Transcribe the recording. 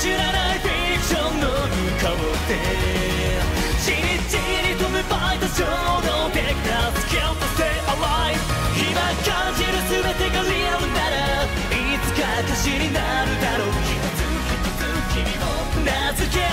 知らないフィクションの向こうで地に地に飛ぶバイト衝動的なスキャと Stay alive 今感じる全てがリアルならいつか歌詞になるだろう。気つき気づ名付け